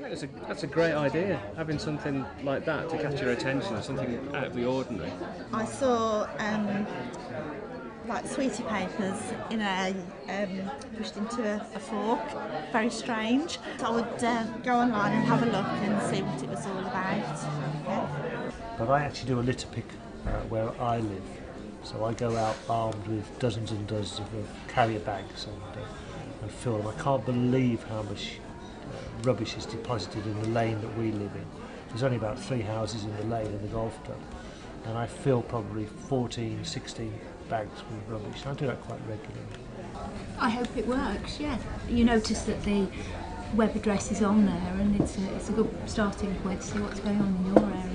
that's a that's a great idea. Having something like that to catch your attention, something out of the ordinary. I saw um, like sweetie papers in a um, pushed into a, a fork. Very strange. So I would uh, go online and have a look and see what it was all about. Yeah. But I actually do a litter pick uh, where I live. So I go out armed with dozens and dozens of carrier bags and, uh, and fill them. I can't believe how much Uh, rubbish is deposited in the lane that we live in. There's only about three houses in the lane in the golf club. And I fill probably 14, 16 bags with rubbish. I do that quite regularly. I hope it works, yeah. You notice that the web address is on there and it's a, it's a good starting point to see what's going on in your area.